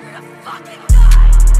You're fucking guy!